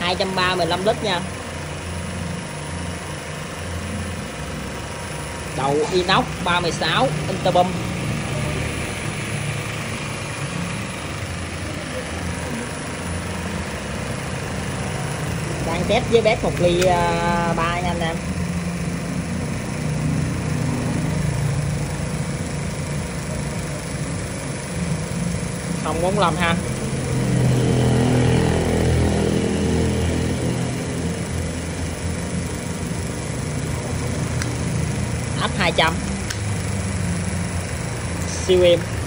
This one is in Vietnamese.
235 lít nha. Đầu inox 36 interbum đang test với bếp một ly uh, ba nha anh em không muốn làm ha. Ấp 200 siêu em.